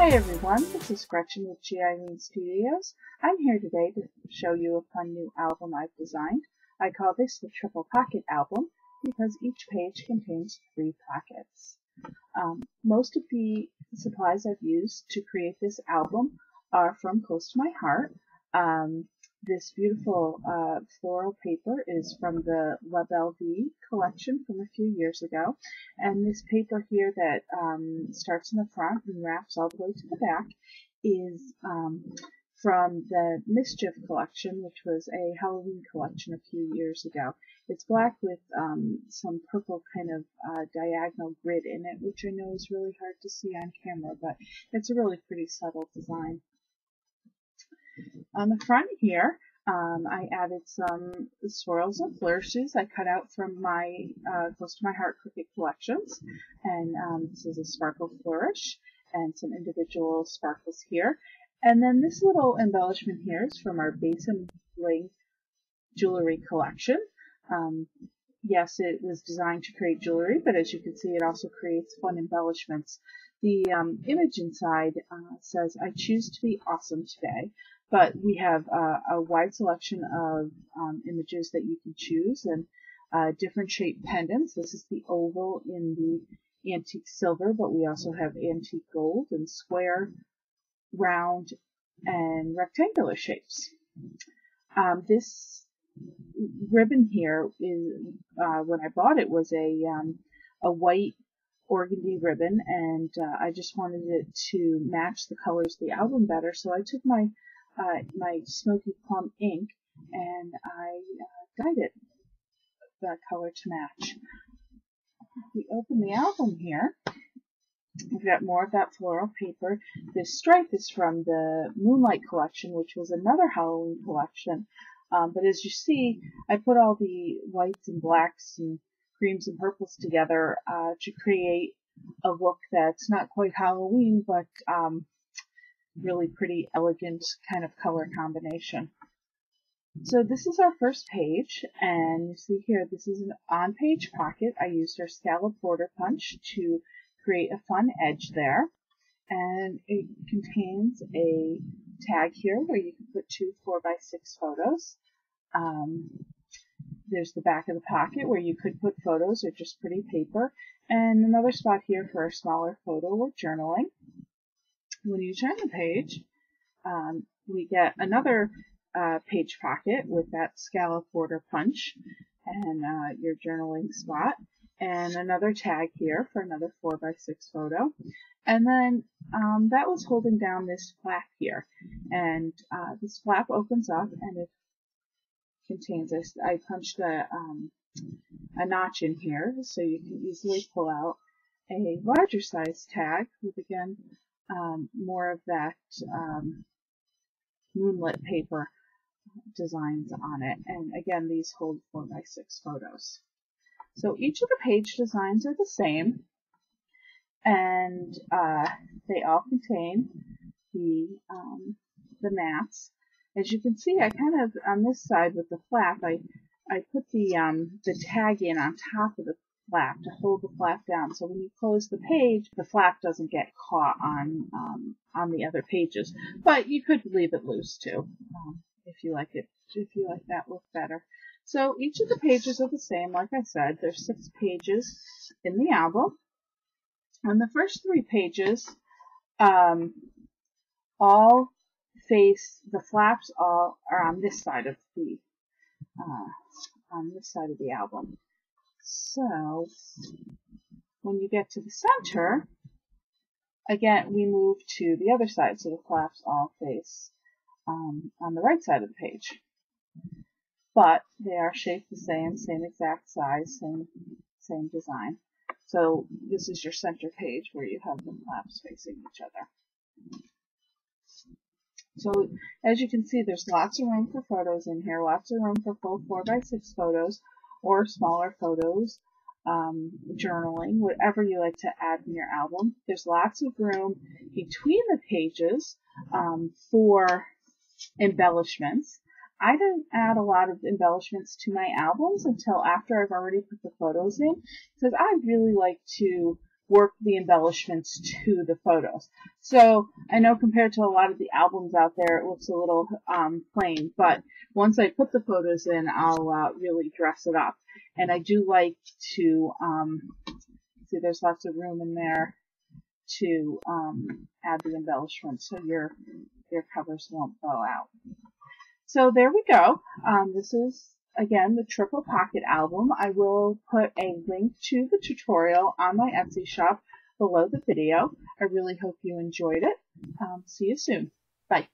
everyone, this is Gretchen with G. Eileen Studios. I'm here today to show you a fun new album I've designed. I call this the Triple Pocket Album because each page contains three pockets. Um, most of the supplies I've used to create this album are from Close to My Heart. Um, this beautiful uh, floral paper is from the La Belle Vie collection from a few years ago. And this paper here that um, starts in the front and wraps all the way to the back is um, from the Mischief collection, which was a Halloween collection a few years ago. It's black with um, some purple kind of uh, diagonal grid in it, which I know is really hard to see on camera, but it's a really pretty subtle design. On the front here, um, I added some swirls and flourishes I cut out from my uh, Close to My Heart Cricut collections. And um, this is a sparkle flourish and some individual sparkles here. And then this little embellishment here is from our Base and Bling jewelry collection. Um, yes, it was designed to create jewelry, but as you can see, it also creates fun embellishments. The um, image inside uh, says, I choose to be awesome today. But we have uh, a wide selection of um, images that you can choose and uh, different shaped pendants. This is the oval in the antique silver, but we also have antique gold and square, round, and rectangular shapes. Um, this ribbon here is uh, when I bought it was a um, a white organdy ribbon and uh, I just wanted it to match the colors of the album better so I took my uh, my smoky plum ink and I uh, dyed it that color to match. We open the album here. We've got more of that floral paper. This stripe is from the Moonlight collection, which was another Halloween collection. Um, but as you see, I put all the whites and blacks and creams and purples together uh, to create a look that's not quite Halloween, but um, really pretty elegant kind of color combination. So this is our first page, and you see here, this is an on-page pocket. I used our scallop border punch to create a fun edge there. And it contains a tag here where you can put two 4x6 photos. Um, there's the back of the pocket where you could put photos or just pretty paper. And another spot here for a smaller photo or journaling. When you turn the page, um, we get another uh, page pocket with that scallop border punch and uh, your journaling spot and another tag here for another 4x6 photo. And then um, that was holding down this flap here. And uh, this flap opens up and it contains this. I punched a, um, a notch in here so you can easily pull out a larger size tag with again um, more of that um, moonlit paper designs on it. And again, these hold 4x6 photos. So each of the page designs are the same, and uh, they all contain the um, the mats. As you can see, I kind of on this side with the flap, I I put the um, the tag in on top of the flap to hold the flap down. So when you close the page, the flap doesn't get caught on um, on the other pages. But you could leave it loose too, um, if you like it. If you like that look better. So each of the pages are the same. Like I said, there's six pages in the album. And the first three pages um, all face the flaps all are on this side of the uh, on this side of the album. So when you get to the center, again, we move to the other side, so the flaps all face um, on the right side of the page. But they are shaped the same, same exact size, same, same design. So this is your center page where you have the flaps facing each other. So as you can see, there's lots of room for photos in here, lots of room for full 4x6 photos, or smaller photos, um, journaling, whatever you like to add in your album. There's lots of room between the pages um, for embellishments. I don't add a lot of embellishments to my albums until after I've already put the photos in because I really like to work the embellishments to the photos. So I know compared to a lot of the albums out there, it looks a little um, plain, but once I put the photos in, I'll uh, really dress it up. And I do like to, um, see there's lots of room in there to um, add the embellishments so your, your covers won't bow out. So there we go. Um, this is again the Triple Pocket album. I will put a link to the tutorial on my Etsy shop below the video. I really hope you enjoyed it. Um, see you soon. Bye.